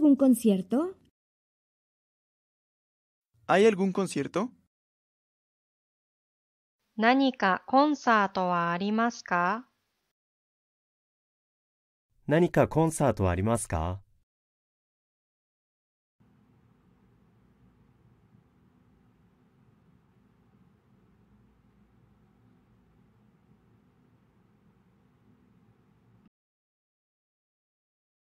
algún concierto? ¿Hay algún concierto? 何かコンサートはありますか何かコンサートありますか